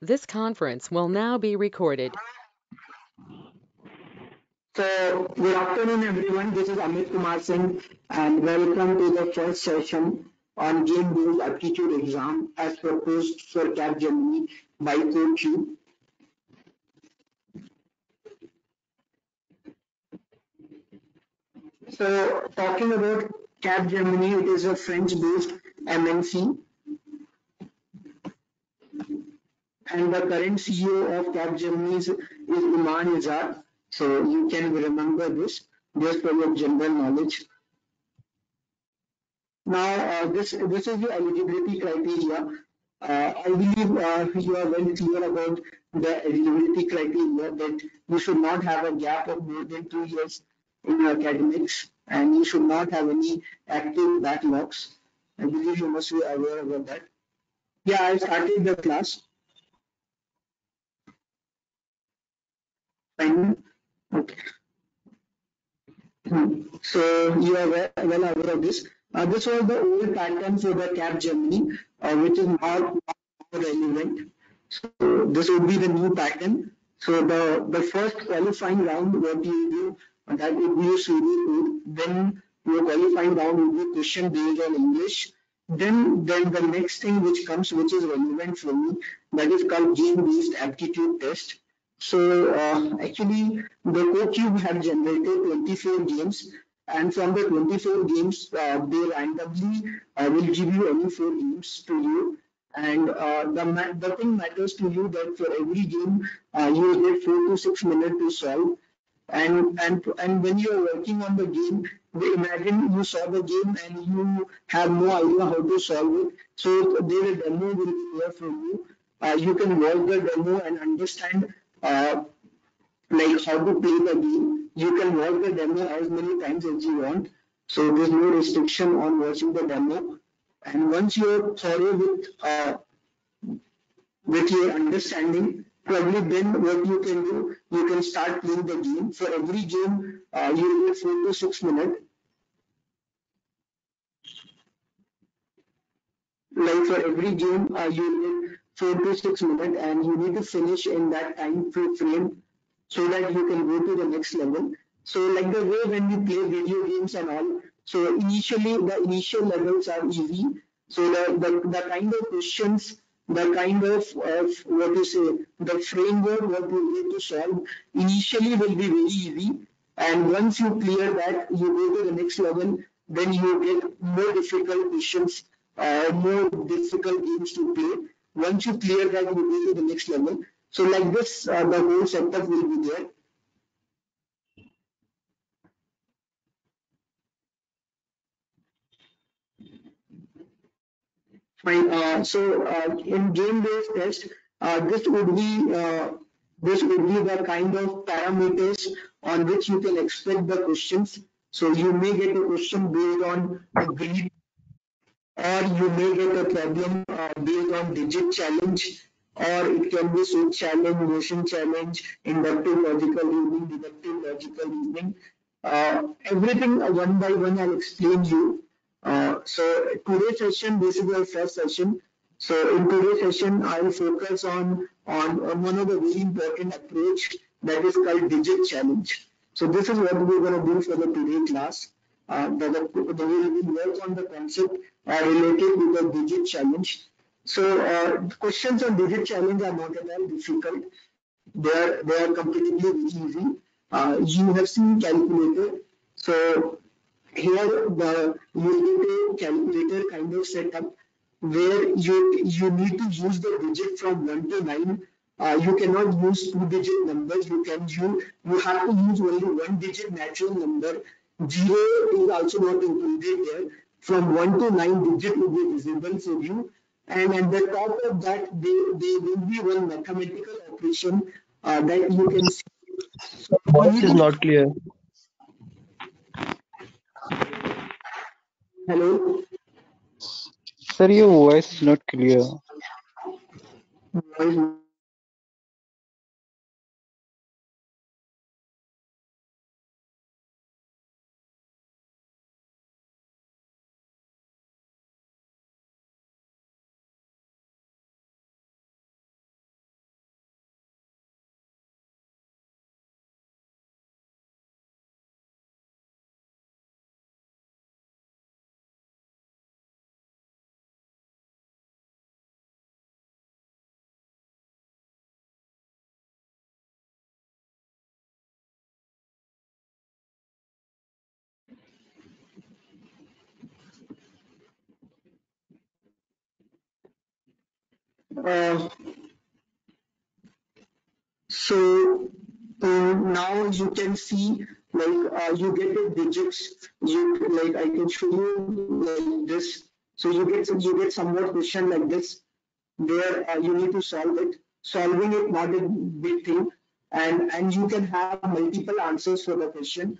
This conference will now be recorded. So, good afternoon, everyone. This is Amit Kumar Singh, and welcome to the first session on game-based aptitude exam as proposed for Capgemini by CodeQ. So, talking about Capgemini, it is a French-based MNC and the current CEO of Capgemini is, is Iman Izar. So you can remember this just for your general knowledge. Now, uh, this this is the eligibility criteria. Uh, I believe uh, you are very clear about the eligibility criteria that you should not have a gap of more than two years in your academics and you should not have any active backlogs. I believe you must be aware about that. Yeah, I started the class. Fine. Okay. Hmm. So you are well, aware of this. Uh, this was the old pattern for the Capgemini, uh, which is now relevant. So this would be the new pattern. So the, the first qualifying round, what you do, that would be Then your qualifying round would be question based on English. Then, then the next thing which comes, which is relevant for me, that is called game-based aptitude test. So uh, actually, the CodeCube had generated 24 games, and from the 24 games, uh, they randomly uh, will give you any four games to you. And uh, the, the thing matters to you that for every game, uh, you get four to six minutes to solve. And and and when you are working on the game, imagine you saw the game and you have no idea how to solve it. So there a demo will be there for you. Uh, you can watch the demo and understand uh, like how to play the game. You can watch the demo as many times as you want. So there's no restriction on watching the demo. And once you're thorough with uh, with your understanding, probably then what you can do, you can start playing the game. For every game, uh, you need four to six minutes. Like for every game, uh, you get four to six minutes and you need to finish in that time frame so that you can go to the next level. So like the way when we play video games and all, so initially the initial levels are easy. So the, the, the kind of questions, the kind of, of what you say, the framework what you need to solve initially will be very easy. And once you clear that, you go to the next level, then you get more difficult questions, uh, more difficult games to play. Once you clear that, you go to the next level. So like this, uh, the whole setup will be there. Fine. Uh, so uh, in game-based test, uh, this would be uh, this would be the kind of parameters on which you can expect the questions. So you may get a question based on a grid or you may get a problem uh, based on digit challenge or it can be switch challenge, motion challenge, inductive logical reasoning, deductive logical reasoning. Uh, everything uh, one by one I'll explain you. Uh, so today's session, this is our first session. So in today's session, I will focus on, on, on one of the very important approach that is called digit challenge. So this is what we're going to do for the today class. Uh, the, the, the, we will work on the concept uh, related to the digit challenge. So uh, questions on digit challenge are not at all difficult. They are they are completely easy. Uh, you have seen calculator. So here the you calculator kind of setup where you you need to use the digit from one to nine. Uh, you cannot use two digit numbers. You can use you have to use only one digit natural number. Zero is also not included there. From one to nine digit will be visible for you and at the top of that there, there will be one mathematical operation uh, that you can see. So voice is not clear. Hello? Sir, your voice is not clear. Voice uh, so uh, now you can see like uh, you get the digits you like I can show you like this. So you get you get some more question like this where uh, you need to solve it. Solving it not a big thing. And and you can have multiple answers for the question.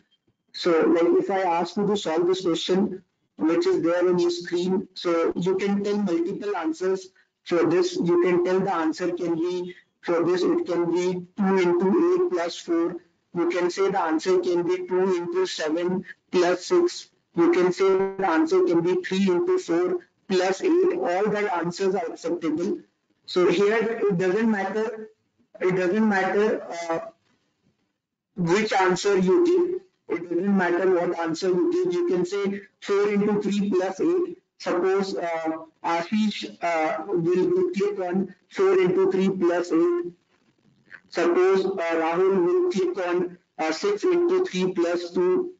So like if I ask you to solve this question which is there on your screen so you can tell multiple answers for this you can tell the answer can be for this it can be 2 into 8 plus 4 you can say the answer can be 2 into 7 plus 6 you can say the answer can be 3 into 4 plus 8 all the answers are acceptable so here it doesn't matter it doesn't matter uh, which answer you give. It doesn't matter what answer you give. You can say 4 into 3 plus 8. Suppose uh, Ashish uh, will, click on 4 into 3 plus 8. Suppose uh, Rahul will click on uh, 6 into 3 plus 2.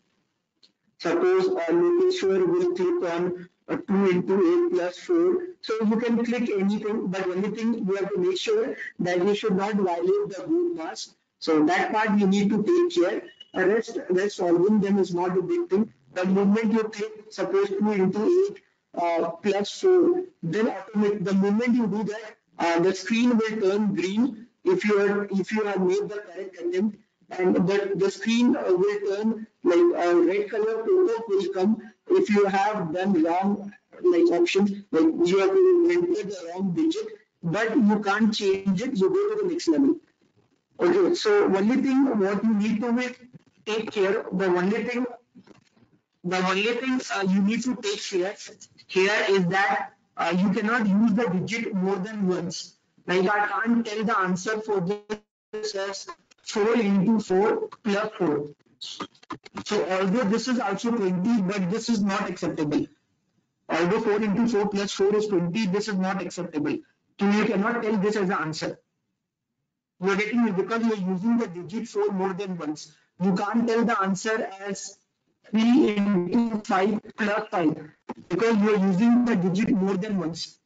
Suppose uh, Lokeshwar will click on uh, 2 into 8 plus 4. So you can click anything, but only thing you have to make sure that you should not violate the group mask. So that part you need to take care. The rest, rest solving them is not a big thing. The moment you click, suppose 2 into 8 uh, plus 4, then automatic, the moment you do that, uh, the screen will turn green if you are if you have made the correct attempt and the, the screen uh, will turn like a red color pop-up will come if you have done wrong like options like you have entered the wrong digit but you can't change it you go to the next level. Okay so only thing what you need to make take care the only thing the only thing uh, you need to take care here is that uh, you cannot use the digit more than once like I can't tell the answer for this as 4 into 4 plus 4. So although this is also 20, but this is not acceptable. Although 4 into 4 plus 4 is 20, this is not acceptable. So you cannot tell this as the answer. You are getting because you are using the digit 4 more than once. You can't tell the answer as 3 into 5 plus 5 because you are using the digit more than once.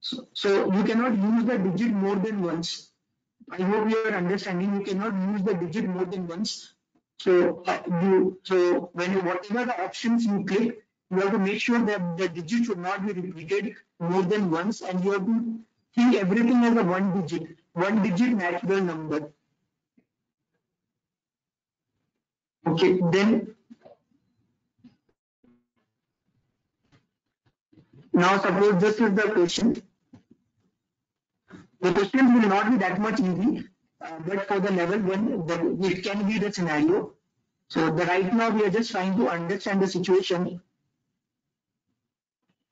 So, so you cannot use the digit more than once. I hope you are understanding. You cannot use the digit more than once. So uh, you so when you, whatever the options you click, you have to make sure that the digit should not be repeated more than once, and you have to think everything as a one digit, one digit natural number. Okay, then now suppose this is the question the questions will not be that much easy, uh, but for the level one, it can be the scenario. So the right now we are just trying to understand the situation.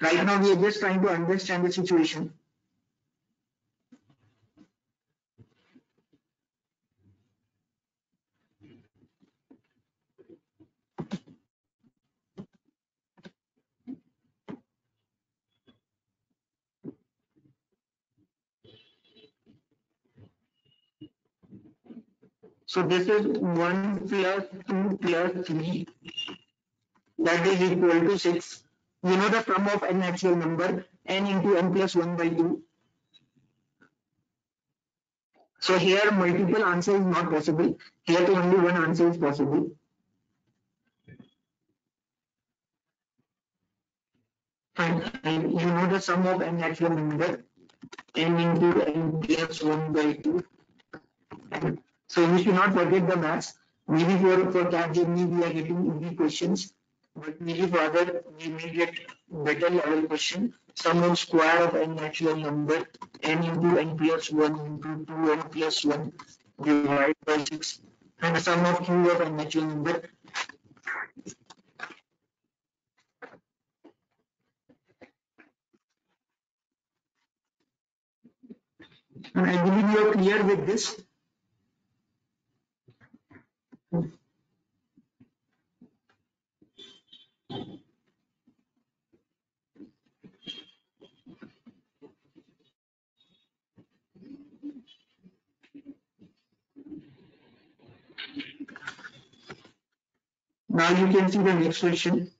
Right now we are just trying to understand the situation. So this is 1 plus 2 plus 3 that is equal to 6. You know the sum of n natural number n into n plus 1 by 2. So here multiple answer is not possible. Here only one answer is possible. And, and you know the sum of n natural number n into n plus 1 by 2. And so we should not forget the maths. Maybe for, for Capgemini we are getting easy questions, but maybe for other we may get better level question. Sum of square of n natural number n into n plus 1 into 2n plus 1 divided by 6 and sum of q of n natural number and I believe you are clear with this. Now you can see the next question.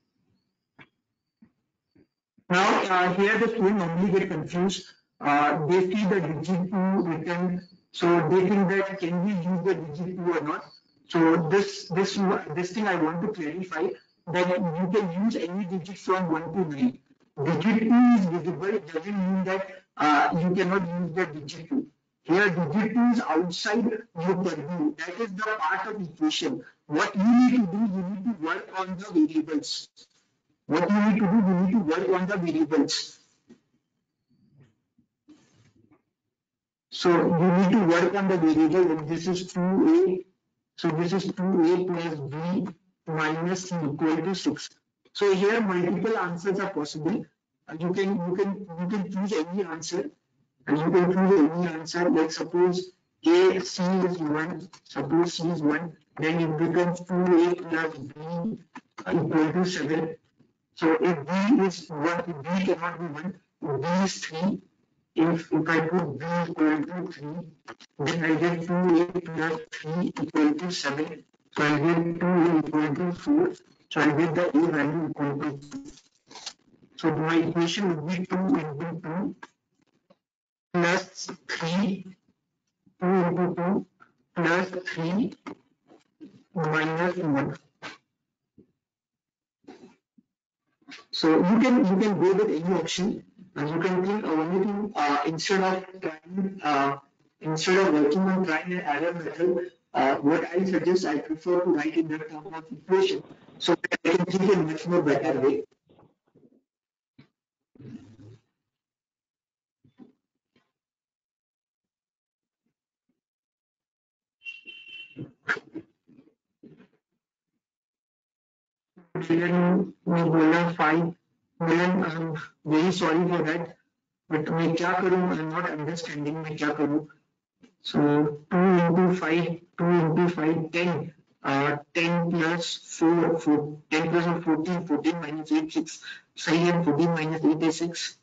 Now uh, here the student normally get confused. Uh, they see the digit two written, so they think that can we use the digit two or not? So this this this thing I want to clarify that you can use any digit from one to nine. Digit two is visible, it doesn't mean that uh, you cannot use the digit two. Here digit two is outside your purview. That is the part of equation. What you need to do, you need to work on the variables. What you need to do, you need to work on the variables. So you need to work on the variable and this is 2a. So this is 2a plus b minus c equal to 6. So here multiple answers are possible. You can you can you can choose any answer. And you can choose any answer. Like suppose a c is 1 suppose c is 1 then it becomes 2a plus b equal to 7 so if b is 1 b cannot be 1 b is 3 if if I put b equal to 3 then I get 2a plus 3 equal to 7 so I get 2a equal to 4 so I get the a value equal to 2 so my equation would be 2 into 2 plus 3 2 into 2 plus 3 minus 1 so you can you can go with any option you can think uh, only thing uh, instead of trying uh, instead of working on trying an error method uh, what i suggest i prefer to write in the term of equation so that i can think in much more better way. Children, we will find Milan very sorry for that but मैं क्या करूँ? आई am not understanding मैं क्या करूँ? So two into five two into five ten ten plus four four ten plus fourteen fourteen minus eight six सही है fourteen minus eight है six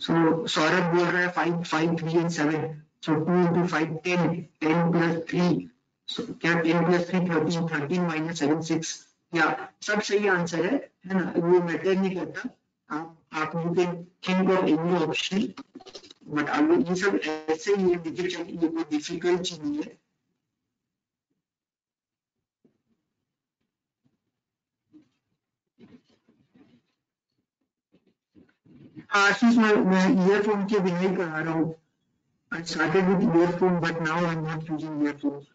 So Saurabh बोल रहा है क्या ten plus three thirteen minus seven six या सब सही आंसर है है ना? वो मैटर नहीं करता। आप आप you can think of any option but अब ये सब ऐसे ही डिजिटल ये कोई डिफ़िकल्ट चीज़ नहीं है। आशीष, मैं मैं ईयरफोन के बिना ही करा रहा हूँ। I started with earphone, but now I'm not using earphones.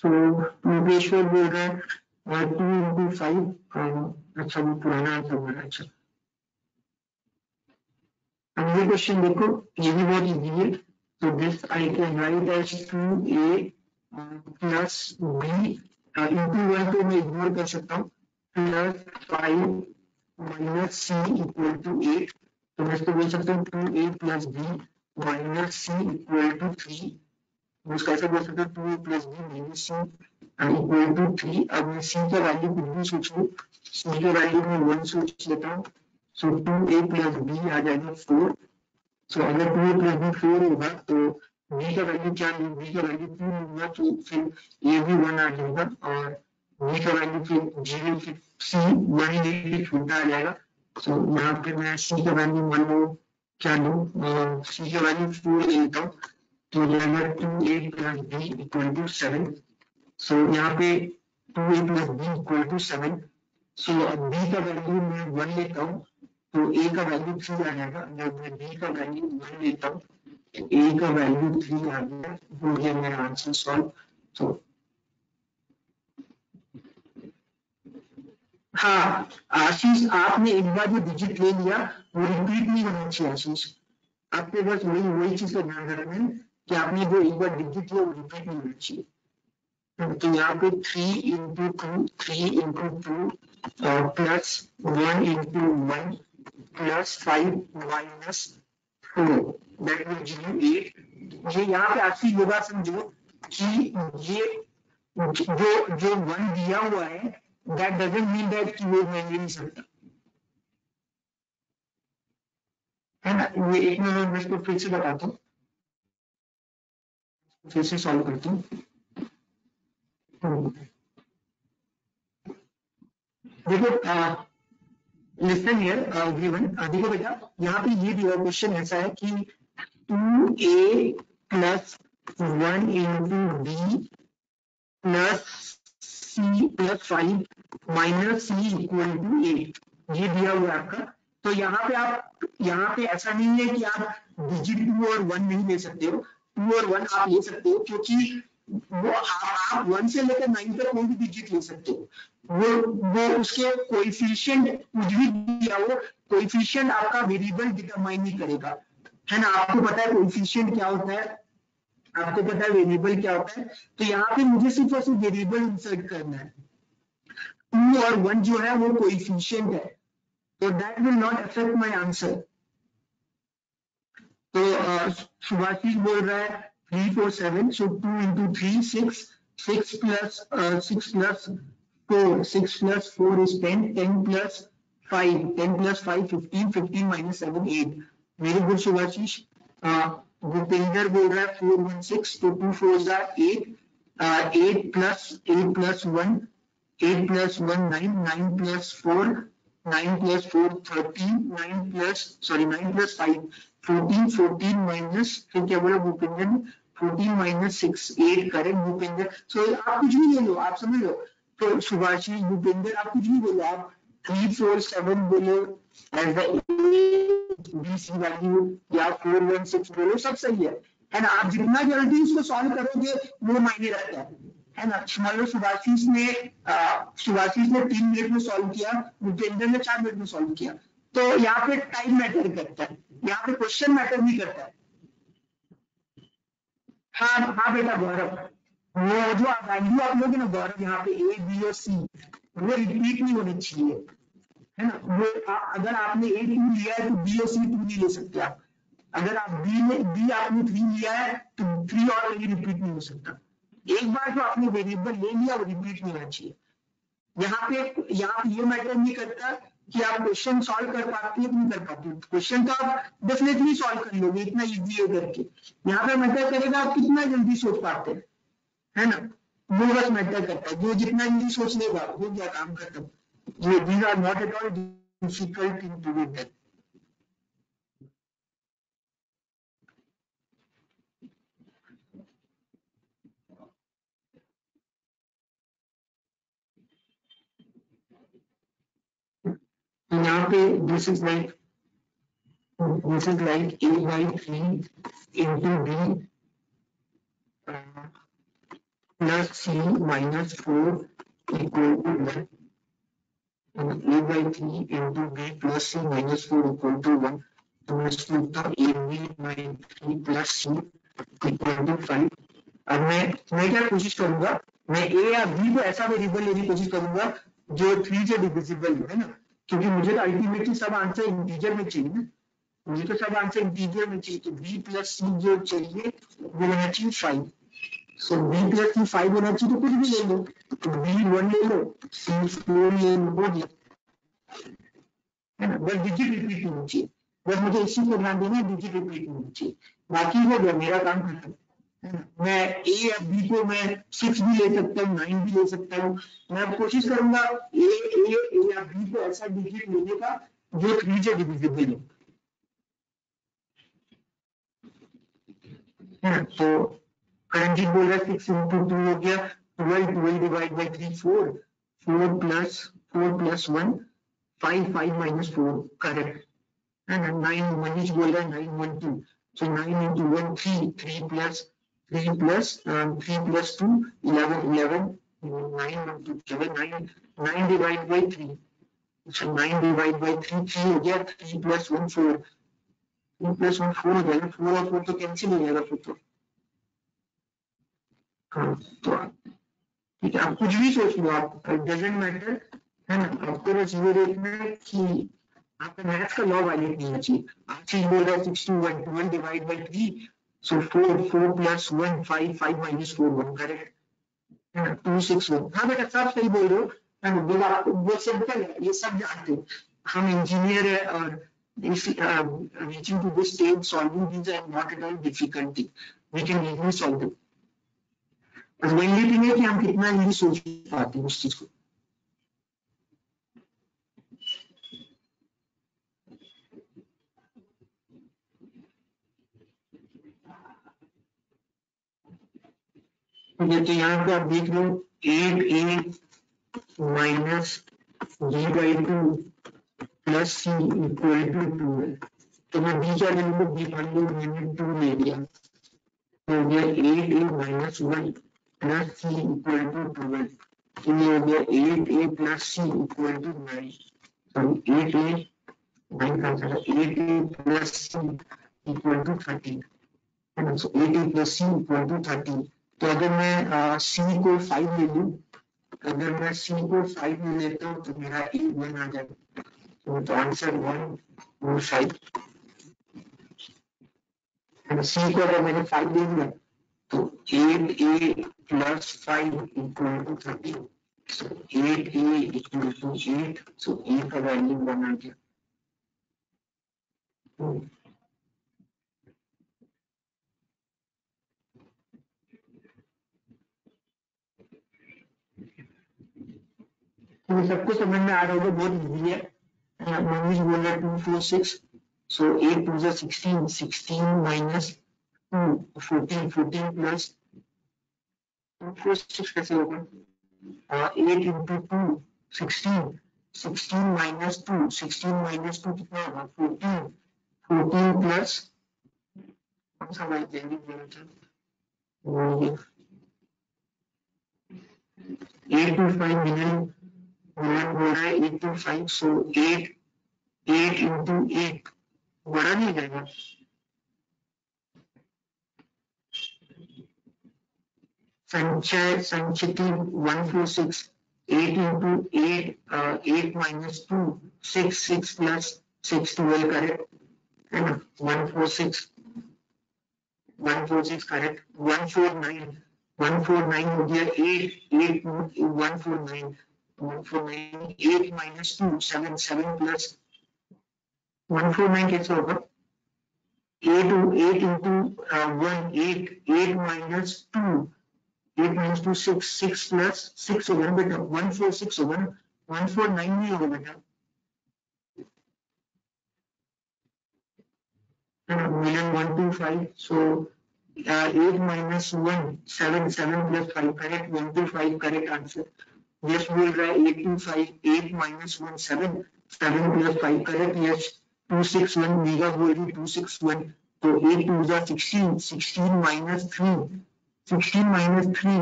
So Yogeshwar बोल रहे हैं टू इंटू फाइव अच्छा वो पुराना आंसर बोल रहा है अच्छा। अब क्वेश्चन देखो, ये भी बहुत इजी है। तो this I can write as two A plus B into one तो मैं इग्नोर कर सकता हूँ। Plus five minus C equal to eight तो मैं इसको बोल सकता हूँ two A plus B minus C equal to three उसका ऐसा बोल सकते हैं two plus B minus C equal to three अब मैं सी का वैल्यू कुछ भी सोच लूँ सी का वैल्यू मैं वन सोच लेता हूँ so two A plus B आ जाएगा फोर सो अगर two A plus B four होगा तो बी का वैल्यू क्या लूँ बी का वैल्यू टू लूँगा तो फिर ए भी वन आ जाएगा, और बी का वैल्यू फिर ज़ीरो फिर सी वन ले छोटा आ जाएगा. सो यहाँ पे मैं सी का वैल्यू वन लो क्या लूँ? सी का वैल्यू फोर लेता हूँ. तो जाएगा two A plus B equal to seven so यहाँ पे two A plus B equal to seven so अब बी का वैल्यू मैं वन लेता हूँ. तो ए का वैल्यू थ्री आ जाएगा. अगर मैं बी का वैल्यू वन लेता हूँ तो ए का वैल्यू थ्री आ गया. हो गया मेरा आंसर सॉल्व तो हाँ आशीष, आपने एक बार जो डिजिट ले लिया. वो रिपीट नहीं होना चाहिए, आशीष. आपके बस वही वही चीज़ का ध्यान रखना है. कि आपने जो एक बार डिजिट लिया वो रिपीट नहीं होना चाहिए। तो यहाँ पे three into two three into two plus one into one plus five minus four that will give you eight ये यहाँ पे आपकी योगा समझो कि ये जो जो वन दिया हुआ है दैट डजंट मीन दैट कि वो मैं नहीं सकता। है ना? ये एक मिनट में इसको फिर से बताता हूँ। फिर से सॉल्व करता हूँ। देखो लिसन हियर गिवन देखो बेटा, यहाँ पे ये दिया क्वेश्चन ऐसा है कि two A plus one into B plus C plus five minus C equal to eight ये दिया हुआ है आपका। तो यहाँ पे आप, यहाँ पे ऐसा नहीं है कि आप डिजिट टू और वन नहीं ले सकते हो। टू और वन आप ले सकते हो क्योंकि वो आप, वन से लेकर नाइन तक कोई भी डिजिट ले सकते हो। वो वो उसके कोएफिशिएंट कुछ भी दिया हो कोएफिशिएंट आपका वेरिएबल डिटरमाइन नहीं करेगा। है ना? आपको पता है कोएफिशिएंट क्या होता है? आपको पता है वेरिएबल क्या होता है? तो यहाँ पे मुझे सिर्फ़ और सिर्फ़ वेरिएबल इंसर्ट करना है। टू और वन जो है वो कोइफिशियंट है। तो that will not affect my answer तो सुभाषिश बोल रहा है three four seven so two into three six six plus six plus four six plus four is ten ten plus five ten plus five fifteen fifteen minus seven eight very good Subhashish Bhupendra बोल रहा है four one six तो two four jar eight eight plus eight plus one eight plus one nine nine plus four nine plus four thirteen nine plus sorry nine plus five fourteen fourteen minus फिर क्या बोला, भूपेंद्र? ने fourteen minus six eight correct Bhupendra. So आप कुछ भी ले लो, आप समझ लो। तो सुभाषी, भूपेंद्र, आप कुछ भी बोलो, आप थ्री फोर सेवन बोलो एज सी वैल्यू या फोर वन सिक्स बोलो, सब सही है। ना आप जितना जल्दी इसको सॉल्व करोगे, वो मायने रखता है। है ना? मान लो सुभाषीष ने सुभाषीष ने तीन मिनट में सॉल्व किया भूपेंद्र ने चार मिनट में सॉल्व किया। तो यहाँ पे टाइम मैटर करता है। यहाँ पे क्वेश्चन मैटर नहीं करता है। हाँ हाँ बेटा गौरव। वो जो वैल्यू आप लोगे ना गौरव यहाँ पे ए बी और सी वो रिपीट नहीं होनी चाहिए। है ना? वो आ, अगर आपने ए टू लिया है तो बी और सी टू नहीं ले सकते आप। अगर आप बी में बी आपने थ्री लिया है तो थ्री और कहीं रिपीट नहीं हो सकता। एक बार जो आपने वेरिएबल ले लिया, वो रिपीट नहीं होना चाहिए। यहाँ पे यहाँ पे ये मैटर नहीं करता कि आप क्वेश्चन सॉल्व कर पाते हैं नहीं कर पाते क्वेश्चन तो आप डेफिनेटली सॉल्व कर लोगे, इतना इजी है करके यहाँ पे मैटर करेगा, आप कितना जल्दी सोच पाते हैं। है ना? वो बस मैटर करता है। जो जितना जल्दी सोच लेगा, वो क्या काम करता ये these are not at all difficult thing to be done यहाँ पे this is like this is like A by three into B plus C minus four equal to one A by three into B plus C minus four equal to one तो इसके ऊपर A B by three plus C equal to five अब मैं मैं क्या कोशिश करूँगा? मैं ए या बी को ऐसा वेरिएबल लेने की कोशिश करूँगा जो थ्री से डिविजिबल है ना? क्योंकि मुझे तो अल्टीमेटली सब आंसर इंटीजर में चाहिए ना। मुझे तो सब आंसर इंटीजर में चाहिए तो b प्लस सी जो चाहिए, वो होना चाहिए five so b plus C five होना चाहिए तो कुछ भी ले लो। तो b वन ले लो सी फोर ले लो हो ना? बस डिजिट रिपीट होनी चाहिए। बस मुझे इसी को ध्यान देना डिजिट रिपीट होनी चाहिए। बाकी हो गया, मेरा काम खत्म। मैं ए या बी को मैं सिक्स भी ले सकता हूँ नाइन भी ले सकता हूँ। मैं कोशिश करूँगा ए ए ए या बी को ऐसा डिजिट लेने का जो थ्री से डिविजिबल हो तो करंजीत बोल रहा है सिक्स इंटू टू हो गया twelve twelve divide by three four four plus four plus one five five minus four correct है ना नाइन मनीष बोल रहा है nine one two so 9 into 1 3 3 plus 3 plus um, 3 plus 2 11 11 9 into 7 9 9 divided by 3 so 9 divided by 3 3 हो गया 3 plus 1 4 3 plus 1 4 हो जाएगा 4 और 4 तो कैंसिल हो जाएगा फिर तो हाँ तो ठीक है आप कुछ भी सोच लो आप डजेंट मैटर है ना? आपको बस ये देखना है कि आपका मैथ्स का लॉ वायलेट नहीं होना चाहिए आशीष बोल रहा है six two one one divide by three four plus one five five minus four one correct है ना टू सिक्स वन हाँ बेटा सब सही बोल रहे हो। वो वो सिंपल है ये सब जानते हम इंजीनियर है और reaching to this stage, solving these are not at all difficult thing. We can easily solve them. बस वही thing है कि हम कितना इजी सोच पाते हैं उस चीज़ को। तो यहाँ पे आप देख रहे हो eight A minus B by two plus C equal to two है। तो मैं बी क्या ले लूँगा बी मान लो मैंने टू ले लिया। तो हो गया eight A minus one plus C equal to twelve तो ये हो गया eight A plus C equal to nine sorry eight A nine का आंसर है eight A plus C equal to thirteen है eight A plus C equal to thirteen तो अगर मैं सी को फाइव ले लू, अगर मैं सी को फाइव ले लेता हूँ तो मेरा ए वन आ जाएगा। तो answer one two five C को अगर मैंने फाइव ले लिया तो eight A plus five equal to thirteen so 8a equal to 8 so a का वैल्यू वन आ गया। Hmm. तो सबको समझ में आ रहा होगा बहुत इजी है मनीष बोल रहा है two four six so eight two जा sixteen sixteen minus two fourteen fourteen plus two four six कैसे होगा eight into two sixteen sixteen minus two sixteen minus two कितना होगा फोर्टीन फोर्टीन प्लस कौन सा भाई जल्दी बोलो तो eight two five million million हो रहा है eight two five, so eight eight into eight बड़ा नहीं जाएगा Sanchay Sanchiti one four six eight into eight eight minus two, six six plus six, twelve, correct? है ना? One, four, six. One, four, six, correct? One, four, nine. One, four, nine हो गया eight eight one, four, nine. 149 8 minus 2 7 7 plus 149 gets over 8 to 8 into uh, 1 8 8 minus 2 8 minus 2 6 6 plus 6 over beta 146 over over million one two five so uh, 8 minus 1 7 7 plus 5 correct 1 5 correct answer yes बोल रहा है eight two five eight minus one seven seven plus five correct yes two six one Megha बोल रही two six one तो eight two जा sixteen sixteen minus three sixteen minus three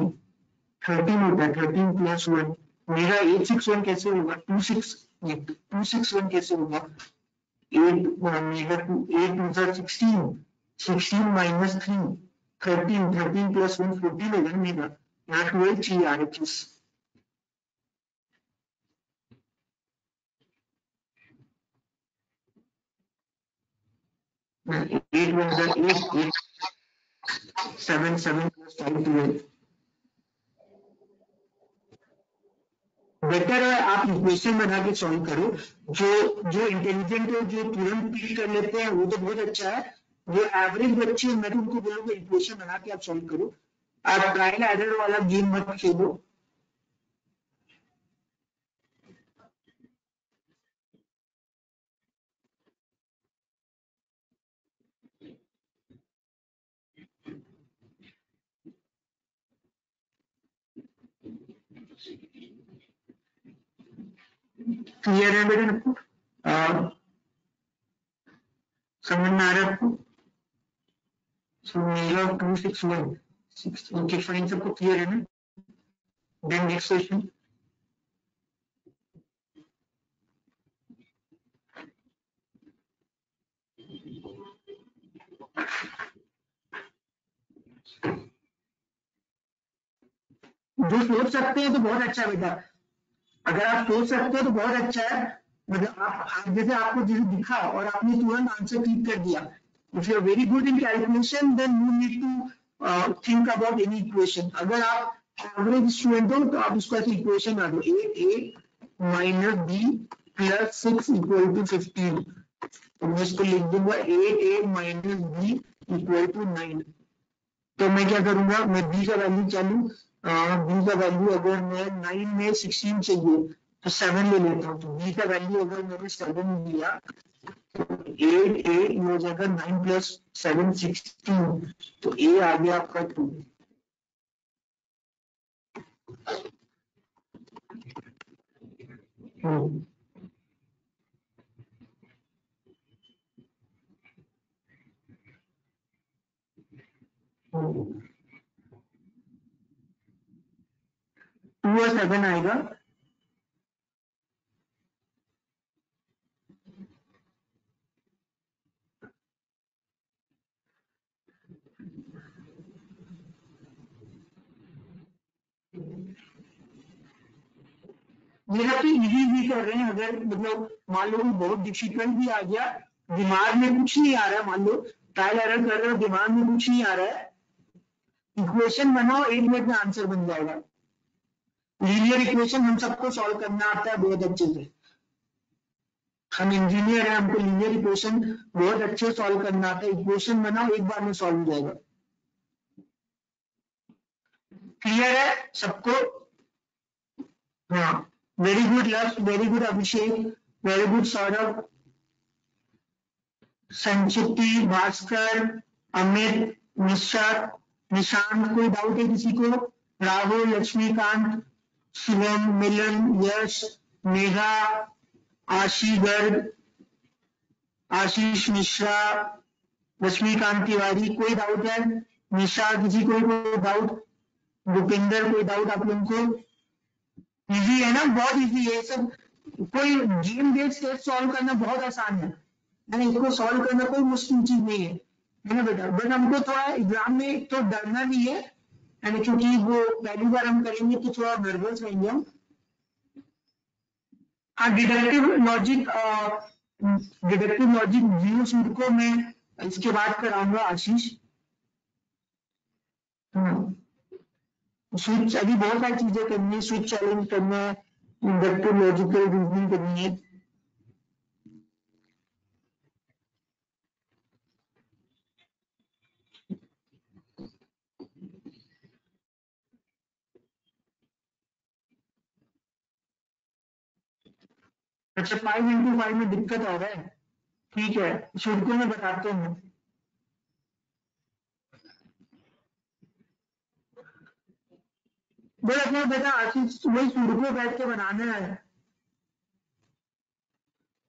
thirteen होता है thirteen plus one मेरा eight six one कैसे होगा? Two six two six one कैसे होगा? Eight Megha two eight two जा sixteen sixteen minus three thirteen thirteen plus one fourteen होगा मेरा. यहाँ ट्वेल्व चाहिए R H S eight one is eight eight seven seven plus five twelve better है, आप equation बना के सॉल्व करो। जो जो इंटेलिजेंट है, जो तुरंत पिक कर लेते हैं, वो तो बहुत अच्छा है। जो एवरेज बच्चे मैं तो उनको बोलूँगा इक्वेशन बना के आप सॉल्व करो। आप ट्रायल एरर वाला गेम मत खेलो। क्लियर है बेटा? आपको आ, समझ में आ रहा है आपको? फाइन सबको क्लियर है ना? देन नेक्स्ट क्वेश्चन जो सोच सकते हैं तो बहुत अच्छा बेटा। अगर आप सोच सकते हो तो बहुत अच्छा है। मतलब आप, जैसे आपको जैसे दिखा और आपने तुरंत आंसर क्लिक कर दिया। If you are very good in calculation then you need to think about any equation अगर आप एवरेज स्टूडेंट हो तो आप उसको ऐसे इक्वेशन बना दो। Eight A minus B plus six equal to fifteen तो मैं इसको लिख दूँगा। Eight A minus B equal to nine तो मैं क्या करूँगा? मैं बी का वैल्यू क्या लूँ बी का वैल्यू अगर मैं नाइन में सिक्सटीन चाहिए तो सेवन ले लेता हूँ। तो बी का वैल्यू अगर मैंने सेवन लिया तो एट ए ये हो जाएगा नाइन प्लस सेवन सिक्सटीन तो ए आ गया आपका टू हम्म। सेवन आएगा। सब तो इजी भी कर रहे हैं, अगर मतलब मान लो बहुत डिफ़िकल्ट भी आ गया, दिमाग में कुछ नहीं आ रहा है मान लो ट्रायल एरर कर रहे हो, दिमाग में कुछ नहीं आ रहा है इक्वेशन बनाओ, एक मिनट में आंसर बन जाएगा। लीनियर इक्वेशन हम सबको सॉल्व करना आता है बहुत अच्छे से। हम इंजीनियर हैं, हमको लीनियर इक्वेशन बहुत अच्छे सॉल्व करना आता है। इक्वेशन बनाओ, एक बार में सॉल्व हो जाएगा। क्लियर है सबको? हाँ। Very good Luv very good Abhishek very good Saurabh Sanchiti Bhaskar Amit Mishra Nishant कोई डाउट है किसी को? राहुल लक्ष्मीकांत शिवम मिलन, यश मेघा आशी गर्ग आशीष मिश्रा, लक्ष्मीकांत तिवारी, कोई डाउट है? निशा किसी को कोई डाउट भूपिंदर, कोई डाउट आप लोगों को? इजी है ना? बहुत इजी है सब। कोई गेम बेस्ड टेस्ट सॉल्व करना बहुत आसान है। ना इसको सॉल्व करना कोई मुश्किल चीज़ नहीं है। है ना बेटा? बट हमको थोड़ा एग्ज़ाम में तो डरना नहीं है। है ना क्योंकि वो पहली बार हम करेंगे तो थोड़ा नर्वस रहेंगे हम। हाँ डिडक्टिव लॉजिक डिडक्टिव लॉजिक व्यू सूट को मैं इसके बाद कराऊँगा आशीष। स्विच अभी बहुत सारी चीज़ें करनी है स्विच चैलेंज करना है इंडक्टिव लॉजिकल रीजनिंग करनी है। अच्छा फाइव इंटू फाइव में दिक्कत आ रहा है। ठीक है शुरू में बताते हूँ। बोले अपना बेटा आशीष, वही शुरू को बैठ के बनाना है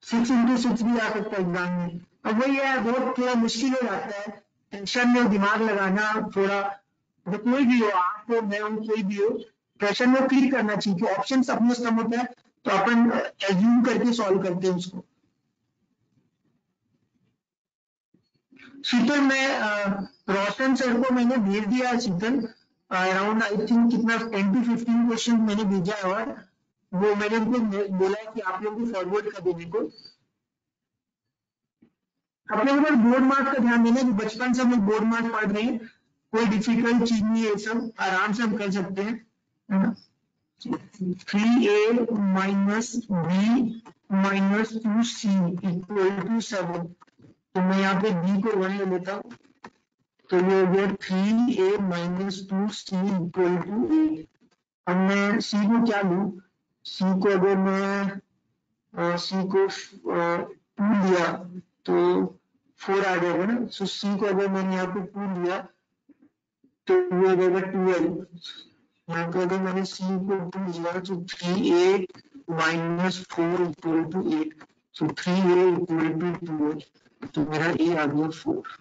सिक्स इंटू सिक्स भी आ सकता है एग्ज़ाम में। अब वही है, बहुत थोड़ा मुश्किल हो जाता है। टेंशन में दिमाग लगाना, थोड़ा तो कोई भी हो, आप हो, मैं हूँ, कोई भी हो प्रेशर में क्लिक करना चाहिए। ऑप्शन अपने कम होता है। तो अपन एज्यूम करके सॉल्व करते हैं उसको। शीतल, में रोशन सर को मैंने भेज दिया, शीतल। अराउंड आई थिंक कितना टेन टू फिफ्टीन क्वेश्चन मैंने भेजा है और वो मैंने उनको बोला है कि आप लोगों को फॉरवर्ड कर देने को। अपने ऊपर बोर्ड मार्क का ध्यान देना कि बचपन से हम लोग बोर्ड मार्क पढ़ रहे हैं। कोई डिफ़िकल्ट चीज़ नहीं है सब। आराम से हम कर सकते हैं। है। Three A minus B minus two C equal to seven तो मैं यहाँ पे बी को वन ले लेता हूँ। तो ये हो गया three A minus two C equal to A अब मैं सी को क्या लू? सी को अगर मैं सी को टू लिया तो फोर आ जाएगा ना। सो सी को अगर मैंने यहाँ पे टू लिया तो ये आ जाएगा ट्वेल्व यहाँ पे अगर मैंने सी को टू लिया तो three A minus four equal to eight so three A equal to twelve तो मेरा ए आ गया four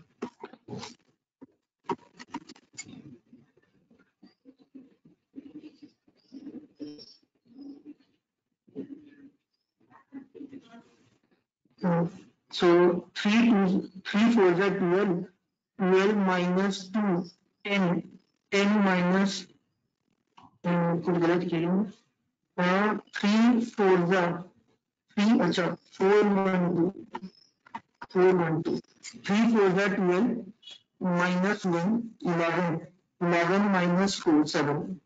so 3 to 3 4 are 12 12 minus 2 10 10 minus कुछ गलत किया और थ्री फोर जा थ्री अच्छा four one two four one two three four जा twelve minus one eleven eleven minus four seven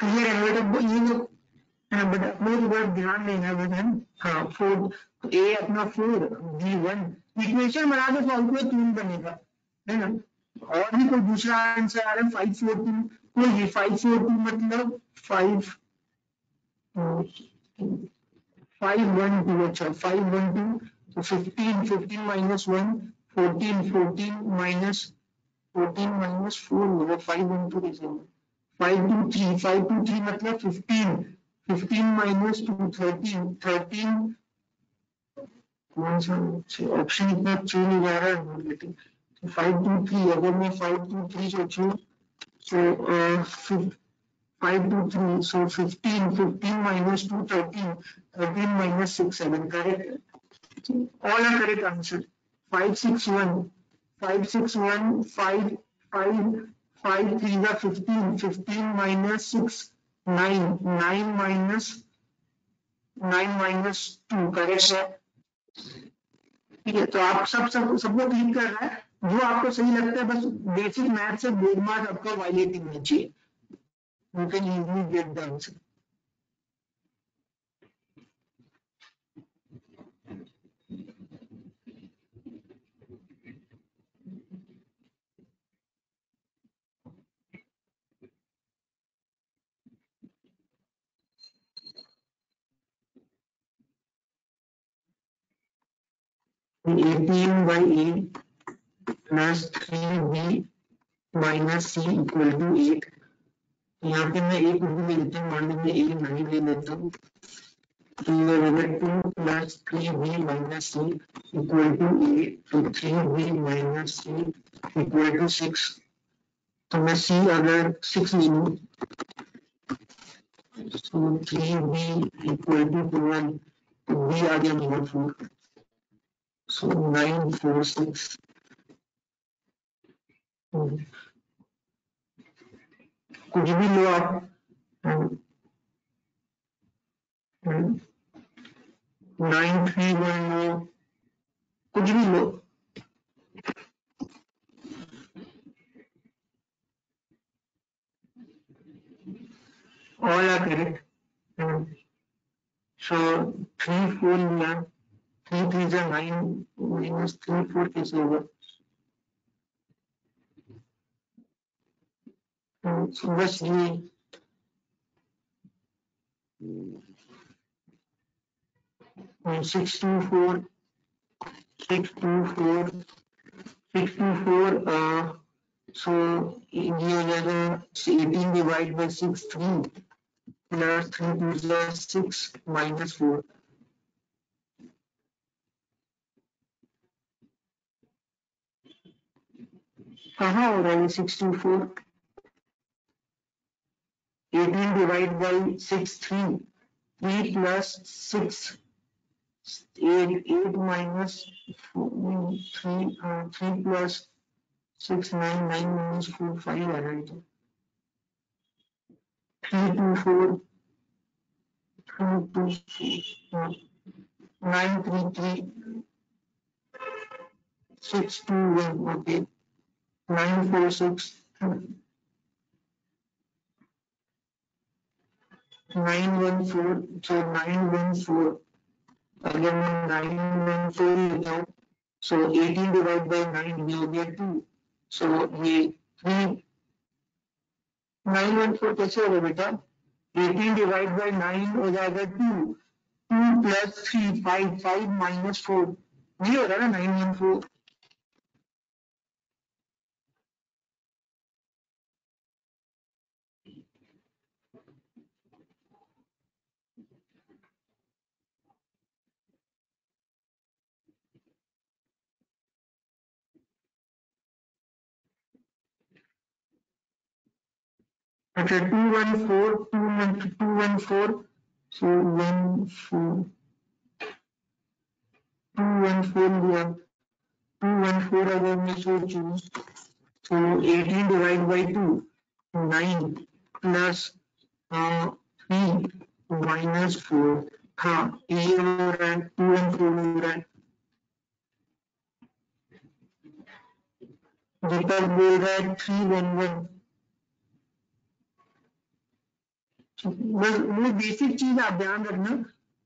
clear है बेटा ये लोग हाँ बट अपने बात ध्यान देना बहन हाँ फोर तो ए अपना फोर बी वन इक्वेशन बना के करो तीन बनेगा है ना और भी कोई दूसरा आंसर आ रहा है? फाइव फोर टू कोई फाइव फोर टू मतलब फाइव फाइव वन टू अच्छा फाइव वन टू तो fifteen fifteen minus one fourteen fourteen minus fourteen minus four होगा फाइव वन टू कैसे five two three five two three मतलब fifteen fifteen minus two thirteen thirteen कौन सा? Option इतना change हो जा रहा है फाइव टू थ्री अगर मैं फाइव टू थ्री सोचूं तो five two three so fifteen fifteen minus two thirteen thirteen minus six seven correct all are correct answer five six one five six one five five five three are fifteen fifteen minus six nine nine minus nine minus two correct है ठीक है तो आप सब सब सबको clean कर रहा है जो आपको सही लगता है, बस बेसिक मैथ से बोर्ड मार्क आपका वायलेटिंग होना चाहिए। You can get the answer eighteen by eight plus three B minus C equal to eight यहाँ पे मैं एक नहीं लेता हूँ, मान लीजिए एक नहीं ले लेता हूँ। Two plus three B minus C equal to eight तो three B minus C equal to six तो मैं सी अगर सिक्स ले लूँ so 3b equal to कुछ भी लो। आप नाइन थ्री वन लो कुछ भी लो are correct Hmm. so three, four लिया थ्री थ्री जा नाइन माइनस थ्री फोर कैसे होगा? University six two four six two four six two four uh so in the eighteen divided by six three plus three plus uh, six minus four. कहाँ हो रहा है 18 divided by 6, 3. 3 plus 6, 8, 8 minus 4, 3, uh, 3 plus 6, 9, 9 minus 4, 5, I write 3, 2, 4, 2, 9, 3, 3, 6, 2, 1, okay, 9, 4, 6, 3. nine one four so nine one four again nine one four लेता हूँ so eighteen divided by nine ये हो गया two so ये three nine one four कैसे होगा बेटा eighteen divided by nine हो जाएगा two two plus three five five minus four नहीं हो रहा ना nine one four Okay, 214, 214, 4, So 1, 214 we have 214 again we should choose. So 18 divided by 2, 9 plus uh, 3 minus 4. ha A over and 2 and 4 over and Deepak will write 3 1 1. Basic चीज़ आप ध्यान रखना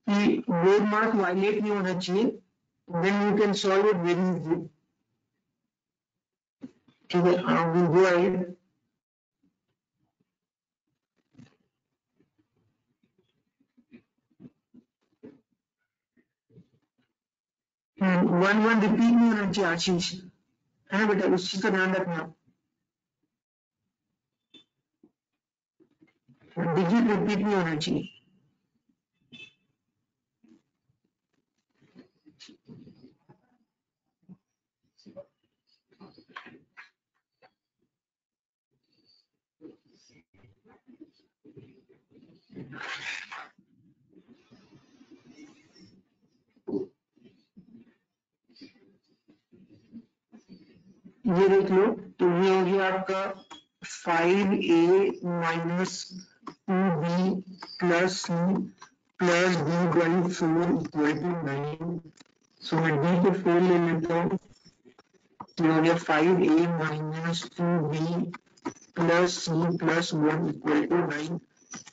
कि load mark violet नहीं होना चाहिए then you can solve it very easy ठीक है I will go ahead one one repeat नहीं होना चाहिए, आशीष। है ना बेटा, उस चीज़ का ध्यान रखना। डिजिट रिपीट नहीं होना चाहिए। ये देख लो तो ये हो गया आपका five A minus two B plus plus D by four equal to nine so मैं डी को फोर ले लेता हूँ तो हो गया five A minus two B plus C plus one equal to nine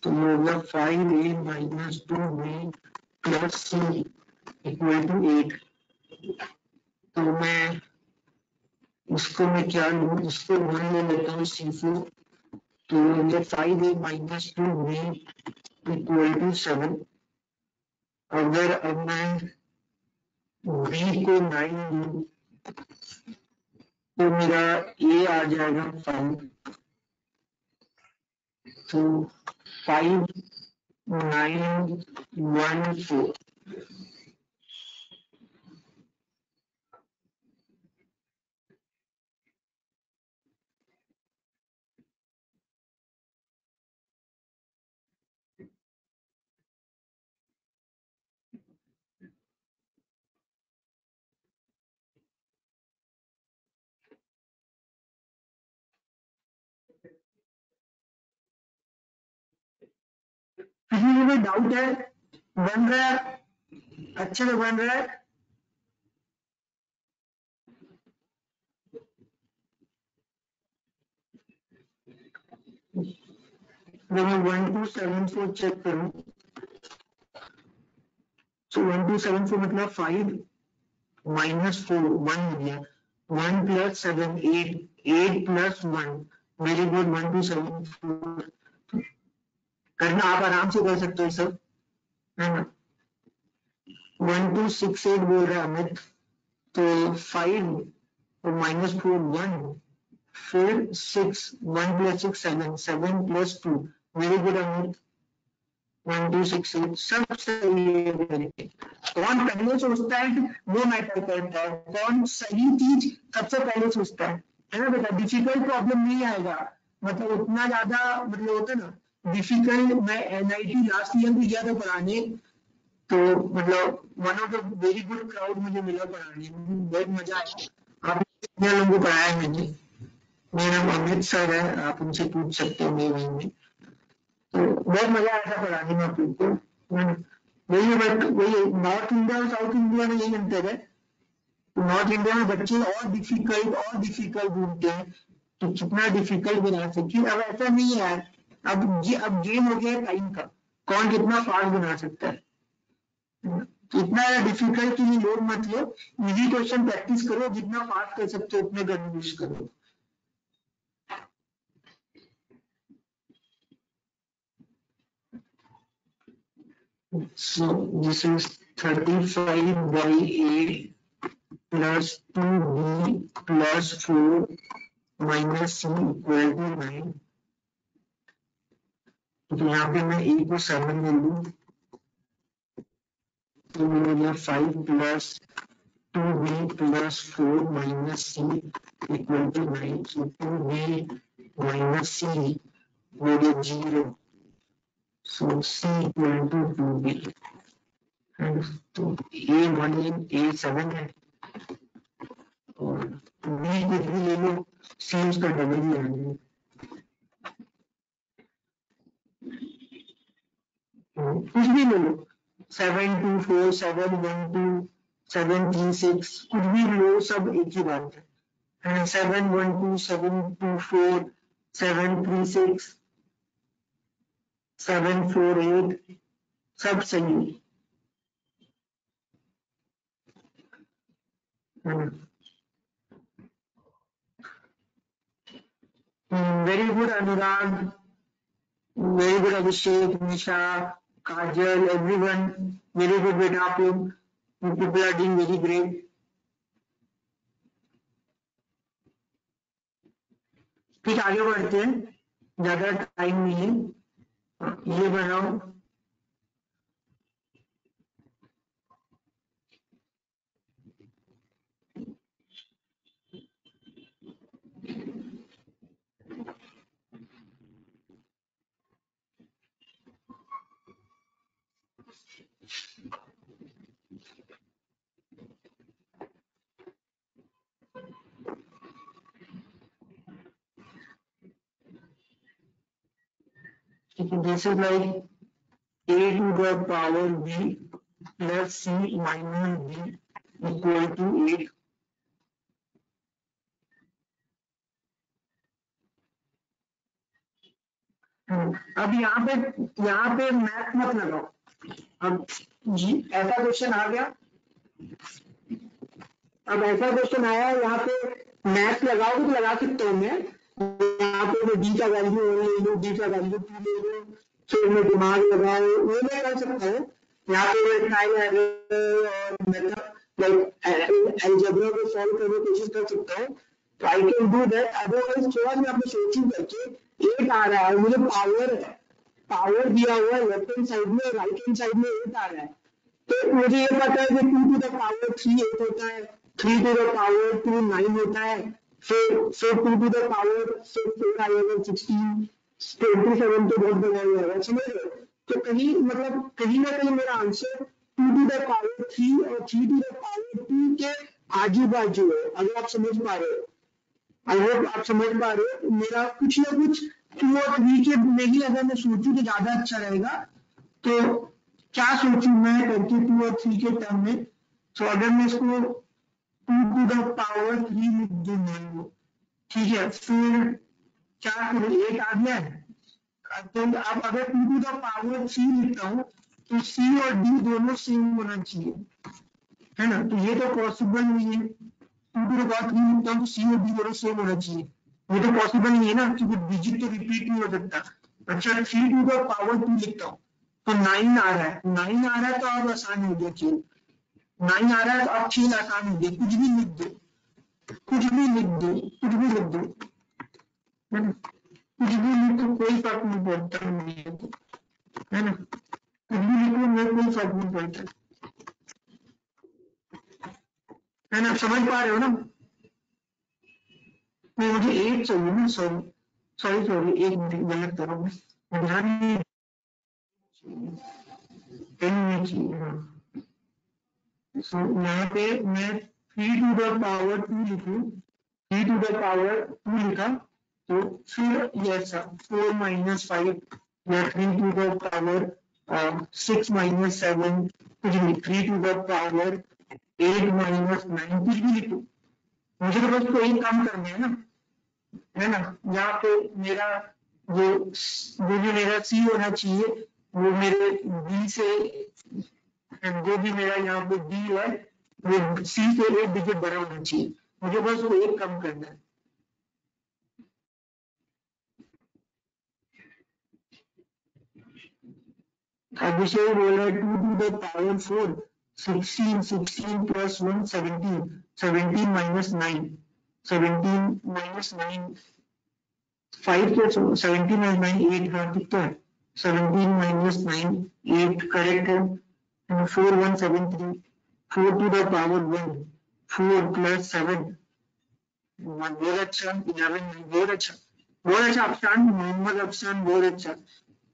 तो ये हो गया five A minus two B plus C equal to eight तो मैं उसको मैं क्या लूँ? उसको वन ले लेता हूँ सी फोर तो ये five A minus two B equal to seven. अगर अब मैं बी को नाइन दू तो मेरा ए आ जाएगा फाइव। तो फाइव, नाइन, वन, फोर। किसी को कोई डाउट है, बन रहा है, अच्छे से बन रहा है मैं one two seven four check करूँ। So one two seven four मतलब फाइव माइनस फोर वन हो गया। One plus seven eight eight plus one very good one two seven four करना, आप आराम से कर सकते हो सब। है ना? वन टू सिक्स एट बोल रहा है अमित। तो फाइव और माइनस फोर वन फिर six one plus six seven seven plus two very good Amit one two six eight सब सही है कौन पहले सोचता है वो मैटर करता है? कौन सही चीज़ सबसे पहले सोचता है? है ना बेटा? डिफ़िकल्ट प्रॉब्लम नहीं आएगा। मतलब उतना ज़्यादा मतलब होता है ना डिफ़िकल्ट मैं एनआईटी लास्ट ईयर भी गया था पढ़ाने तो मतलब one of the very good crowd मुझे मिला पढ़ाने, बहुत मज़ा आया। आप कितने लोगों को पढ़ाया मैंने। मेरा नाम अमित सर है, आप उनसे पूछ सकते हो मेरे में। तो बहुत मज़ा आया था पढ़ाने में आप लोग को। वही बट वही नॉर्थ इंडिया और साउथ इंडिया में यही अंतर है। तो नॉर्थ इंडिया में बच्चे और डिफ़िकल्ट और डिफ़िकल्ट ढूंढते हैं। तो कितना डिफ़िकल्ट बना सकते अब ऐसा नहीं है अब ये, अब गेम हो गया टाइम का। कौन कितना फास्ट बना सकता है? इतना डिफ़िकल्ट के लिए लोड मत लो। इजी क्वेश्चन प्रैक्टिस करो, जितना फास्ट कर सकते हो, उतने की करो। So, this is 35 by A plus 2B plus 4 minus C equal to 9. तो यहाँ पे मैं ए को सेवन ले लू। तो मिल गया five plus two B plus four minus C equal to nine तो टू बी माइनस सी गया zero so C equal to two B तो ए वन इन ए सेवन है। और बी कुछ भी ले लो। सी उसका डबल ही आएगा कुछ भी ले लो seven two four seven one two seven three six कुछ भी लो सब एक ही बात है seven one two seven two four seven three six seven four eight सब सही है very good Anurag very good Abhishek Nisha Kajal everyone very good बेटा आप लोग. People are doing very great ठीक आगे बढ़ते हैं. ज़्यादा टाइम नहीं है. ये बनाओ. This is like a to the power b plus c minus b equal to 8 अब यहाँ पे यहाँ पे मैथ मत लगाओ। अब जी, ऐसा क्वेश्चन आ गया। अब ऐसा क्वेश्चन आया, यहाँ पे मैथ लगाओगे तो लगा सकता हूँ मैं। यहाँ पे मैं डी का वैल्यू ले लूँ डी का वैल्यू टू ले लूँ। फिर मैं दिमाग लगाऊँ वो मैं कर सकता हूँ, यहाँ पे मैं एरर और मेथड लाइक अलजेब्रा को सॉल्व करने की कोशिश कर सकता हूँ। तो I can do that otherwise थोड़ा सा आपने सोचू करके एट आ रहा है, मुझे पावर है पावर दिया हुआ है लेफ़्ट हैंड साइड में राइट हैंड साइड में एट आ रहा है। तो मुझे ये पता है कि two to the power three eight होता है three to the power two nine होता है। सिक्सटीन ट्वेंटी सेवन तो बहुत बना हुआ है समझ रहे तो कहीं मतलब कहीं ना कहीं मेरा answer two to the power three और three to the power two के आजू बाजू है, अगर आप समझ पा रहे हो। आई आप समझ पा रहे हो। मेरा कुछ ना कुछ टू और थ्री के में ही अगर मैं सोचूं तो ज़्यादा अच्छा रहेगा। तो क्या सोचूं मैं करके टू और थ्री के टर्म में? तो अगर मैं इसको two to the power three लिख मैं वो ठीक है, फिर करूँ, एक आ गया है। तो अब अगर two to the power three लिखता हूँ तो सी और डी दोनों सेम होना चाहिए, है ना? तो ये तो पॉसिबल नहीं है। Two to the power three लिखता हूँ तो सी और डी दोनों सेम होना चाहिए। ये तो पॉसिबल नहीं है ना, क्योंकि डिजिट तो रिपीट नहीं हो सकता। अच्छा three to the power two लिखता हूँ तो नाइन आ रहा है। नाइन आ रहा है तो अब आसान हो गया खेल नाइन आ रहा है तो अब खेल आसान हो गया कुछ भी लिख दो। कुछ भी लिख दो। कुछ भी लिख दो। है ना? कुछ भी लिख कोई फ़र्क नहीं पड़ता तो। है ना? कुछ भी लिखो मेरे कोई फ़र्क नहीं पड़ता। है ना? समझ पा रहे हो ना? नहीं, मुझे एट चाहिए ना, सॉरी। सॉरी सॉरी, एक मिनट गलत करो। मैं ध्यान नहीं में चाहिए हाँ। सो यहाँ पे मैं three to the power two लिखूं। Three to the power two लिखा। तो फिर फोर माइनस फाइव या three to the power six minus seven कुछ भी three to the power eight minus nine कुछ भी लिखूं। मुझे तो बस कोई काम करना है ना है ना? यहाँ पे मेरा वो वो जो मेरा सी होना चाहिए, वो मेरे बी से जो भी मेरा यहाँ पे बी है, वो सी से एक डिजिट बड़ा होना चाहिए। मुझे बस वो एक कम करना है। अभिषेक बोल रहा two to the power four sixteen sixteen plus one seventeen seventeen minus nine seventeen minus nine five plus seventeen minus nine eight हाँ कितना है? Seventeen minus nine eight correct है। Four one seven three four to the power one four plus seven one बहुत अच्छा eleven बहुत अच्छा बहुत अच्छा अफसान मोहम्मद अफसान बहुत अच्छा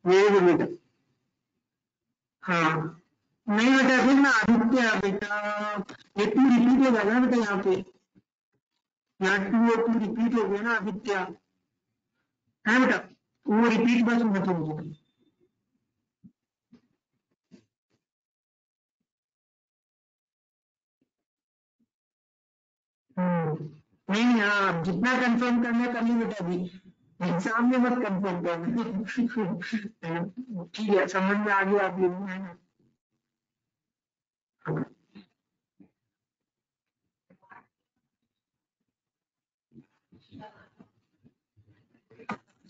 वेरी गुड बेटा हाँ। नहीं बेटा, फिर ना आदित्य बेटा। ये टू रिपीट हो जाएगा बेटा यहाँ पे। यहाँ टू और टू रिपीट हो गया ना आदित्य। है बेटा, वो रिपीट बस मत हम्म नहीं हाँ जितना कंफर्म करना है, कर ली बेटा अभी। एग्ज़ाम में मत कंफर्म करना। ठीक है, समझ में आ गया आप लोगों है ना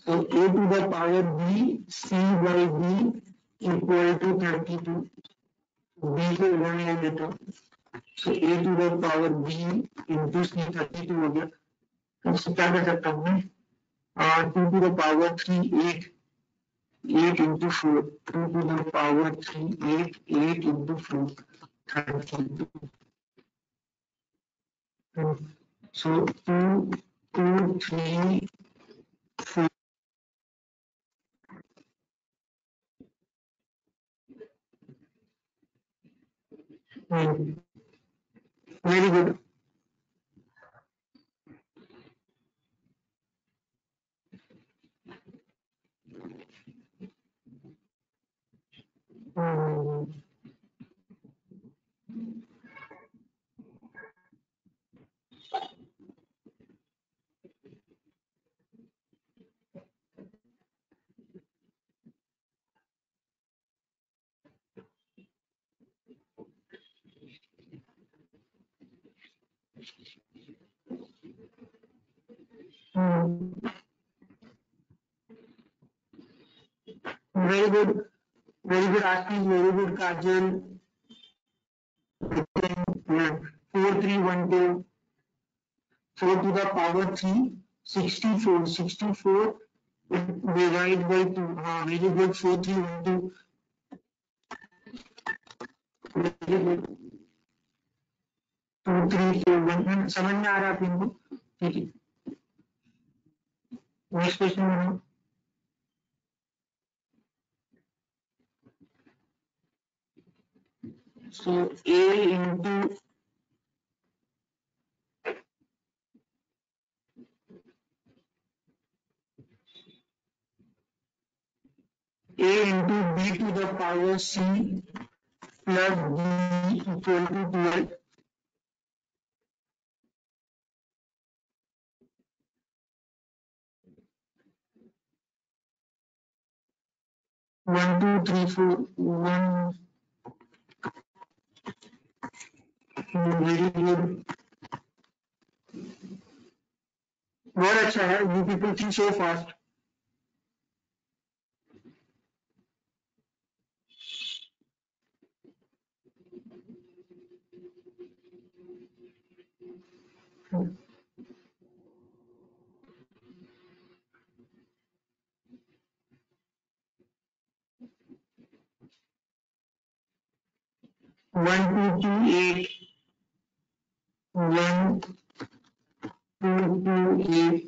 So a to the power b, c by b equal to 32. b को इधर ले लेता हूँ। तो a to the power b into C thirty two हो गया। तो उसको क्या कर सकता हूँ मैं? Two to the power three eight eight into four two to the power three eight eight into four thirty two so two two three four Mm-hmm. Very good. Very good. Very good, Ashish. Very good, Kajal. Four, three, one, two. Four to the power three. Sixty-four. Sixty-four divide by two. हाँ, very good. Four, three, one, two. Very good. Two, three, four, one. समझ में आ रहा है आप इनको ठीक है next question बनाओ So A into A into B to the power C plus B equal to 12. One, two, three, four, one, बहुत अच्छा है you people think so fast one two two eight. One two two eight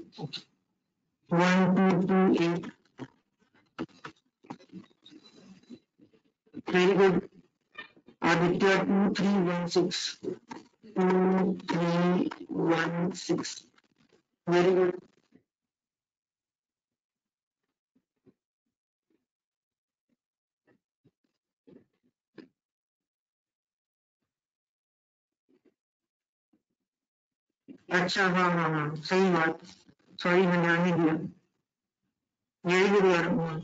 one two two eight very good Aditya two three one six two three one six very good अच्छा हाँ हाँ हाँ सही बात। Sorry मैं ध्यान नहीं दिया। वेरी गुड यार हाँ।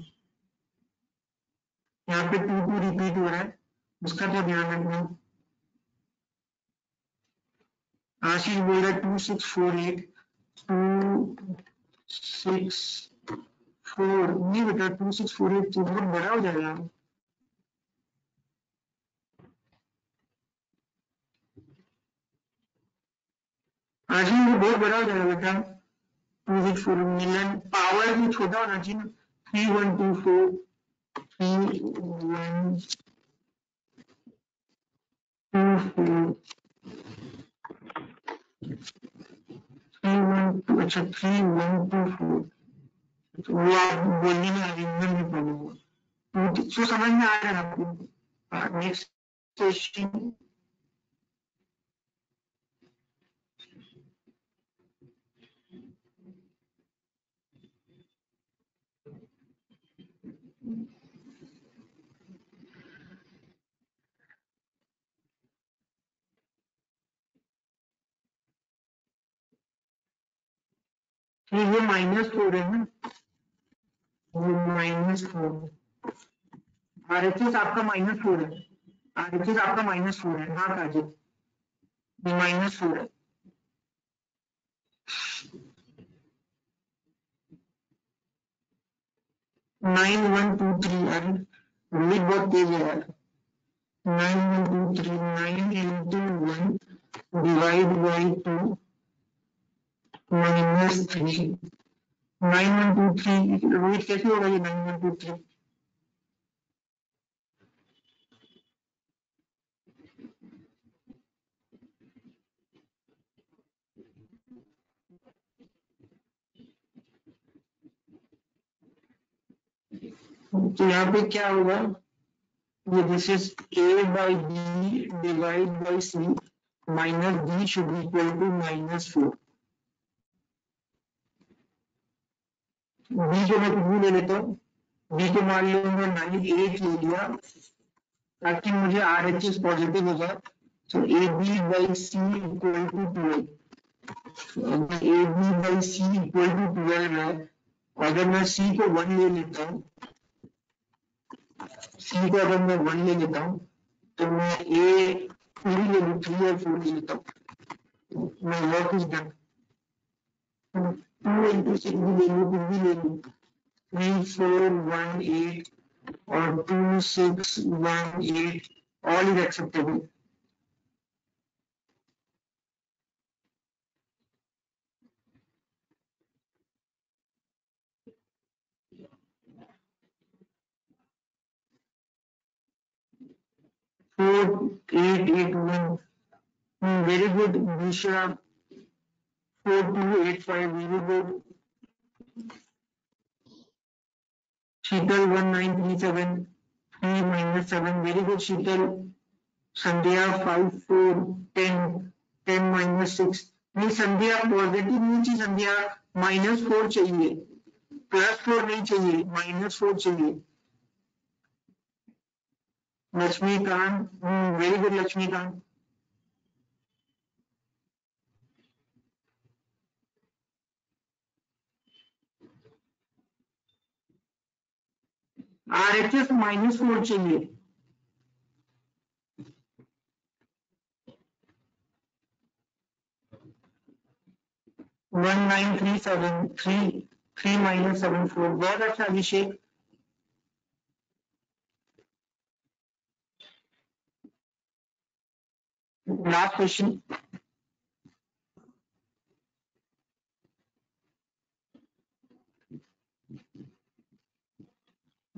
यहाँ पे टू टू रिपीट हो रहा है। उसका तो ध्यान रखना। आशीष बोल रहा है two six four eight two six four नहीं बेटा टू सिक्स फोर एट तो बहुत बड़ा हो जाएगा। आशीष वो बहुत बड़ा हो जाएगा बेटा। Two six four Milan power भी छोटा होना चाहिए ना। Three one two four three one two four three one two अच्छा थ्री वन टू फोर वो आप बोलने में अरेंजमेंट नहीं पड़ेगा तो समझ में आ रहा है आपको। नेक्स्ट क्वेश्चन तो ये माइनस है ना ये minus four R H S आपका माइनस फोर है। आर एच एस आपका माइनस फोर है। हाँ काजिल। ये माइनस फोर है। नाइन वन टू थ्री अरे रोहित बहुत तेज है यार। Nine one two three nine into one divide by two minus three nine one two three Rohit कैसे होगा ये नाइन वन टू थ्री तो यहाँ पे क्या होगा ये this is A by B divide by C minus D should equal to minus four B को मैं कुछ भी ले लेता हूँ। बी को मान लूँगा नाइन एट ले लिया, ताकि मुझे आर एच एस पॉजिटिव हो जाए। तो A B by C equal to twelve A B by C equal to twelve है अगर मैं सी को वन ले लेता हूँ सी को अगर मैं वन ले लेता हूँ तो मैं ए ले लूँ थ्री और फोर ले लेता हूँ। मैं work is done 2418 or 2618, all is acceptable. Four eight eight one. Hmm, very good, Bishop. Four two eight five, very good. Sheetal one nine three seven, three minus seven, very good, five four ten, ten minus six. नहीं संध्या positive नहीं चाहिए Sandhya minus four चाहिए plus four नहीं चाहिए minus four चाहिए Laxmikant very good Laxmikant R H S minus four चाहिए one nine three seven three three minus seven four बहुत अच्छा Abhishek Last question.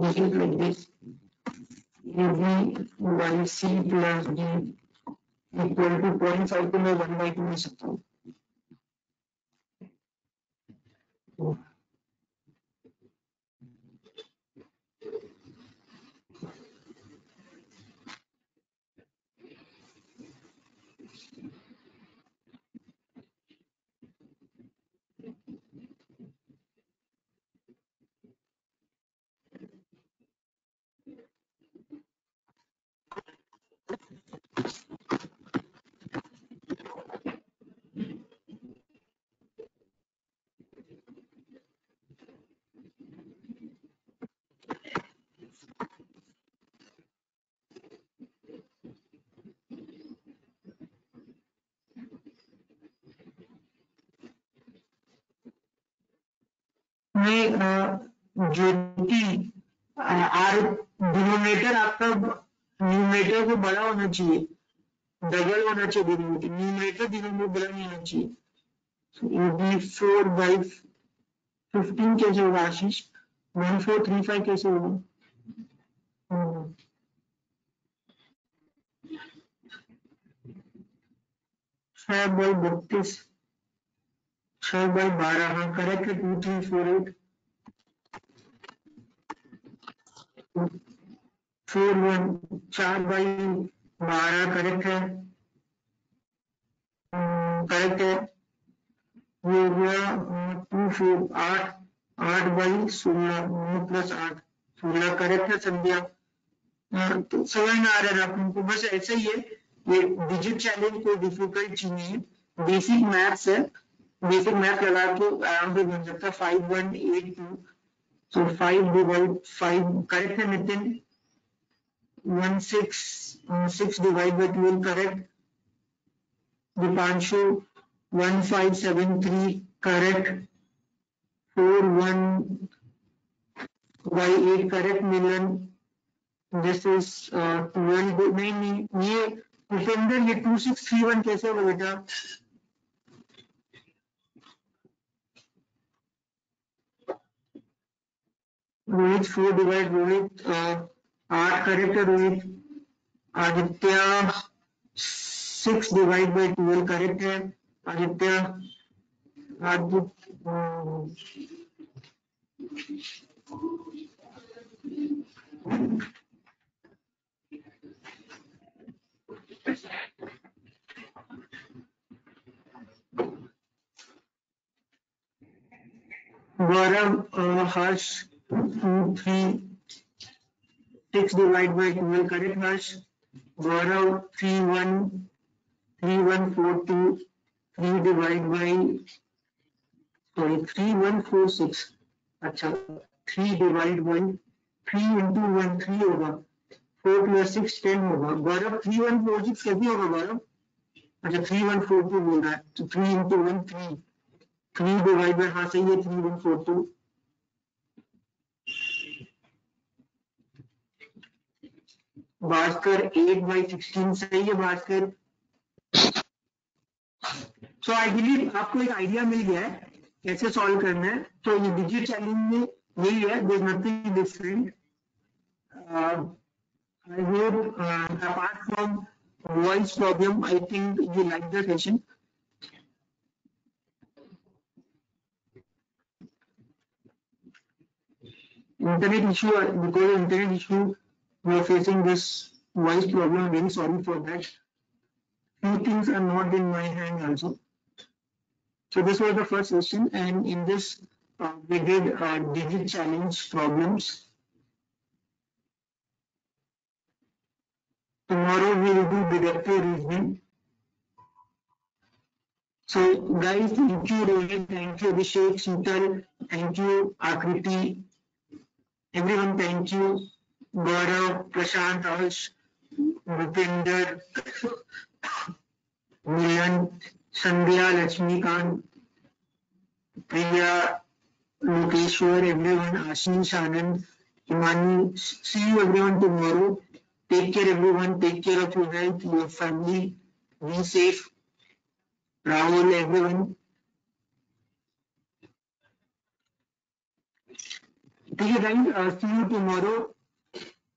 Is like this. AB by C plus D equal to 0.5 to मैं 1 by 2 ले सकता हूँ में जो को बड़ा होना चाहिए डबल होना चाहिए न्यूमरेटर डिनोमिनेटर बड़ा नहीं होना चाहिए फोर बाई फिफ्टीन कैसे होगा Ashish one four three five कैसे होगा बत्तीस. छह बाई बारह हाँ correct two three four eight four one चार बाई बारह करेक्ट है करेक्ट है ये हो गया टू फोर आठ आठ बाई सोलह नौ प्लस आठ, सोलह करेक्ट है संध्या। तो समझ में आ रहा है आप उनको बस ऐसे ही है। ये डिजिट चैलेंज कोई डिफ़िकल्ट चीज़ नहीं है। बेसिक मैथ्स है। बेसिक मैथ लगा के आराम से बन सकता है। Five one eight two so five divide five correct है Nitin. One six six divide by twelve correct Deepanshu one five seven three correct four one by eight correct Milan this is twelve नहीं नहीं, ये उपेंद्र ये to six three one कैसे होगा बेटा? Rohit four divide Rohit 8 करें तो Rohit Aditya six divide by twelve correct है। Aditya Gaurav Harsh two three 6 divided by you will correct Harsh. Gaurav 3 1 3 1 4 2 3 divided by sorry 3 1 4 6 अच्छा 3 divided by 3 into 1 3 होगा 4 plus 6 10 होगा गौरव 3 1 4 6 कैसे होगा Gaurav अच्छा 3 1 4 2 बोल रहा है तो 3 into 1 3 3 divided by हाँ सही है 3 1 4 2 भास्कर एट बाई सिक्सटीन सही है भास्कर सो आई बिलीव आपको एक आइडिया मिल गया है, कैसे सॉल्व करना है। तो ये डिजिट चैलेंज में यही है there nothing different apart from voice problem I think you like the session issue because of internet issue we are facing this voice problem. I'm very sorry for that. Few things are not in my hand also. So this was the first session and in this uh, we did uh, digit challenge problems. Tomorrow we will do deductive reasoning. So guys, thank you Rohit, thank you Abhishek, Sheetal, thank you Akriti, everyone thank you. Gaurav Prashant Harsh Bhupendra Milan Sandhya Laxmikant Priya Lokeshwar everyone Ashish Anand Himani see you everyone tomorrow take care everyone take care of your health your family be safe Rahul everyone ठीक है guys see you tomorrow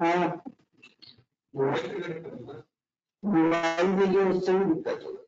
हाँ। Mobile में जो उससे भी दिक्कत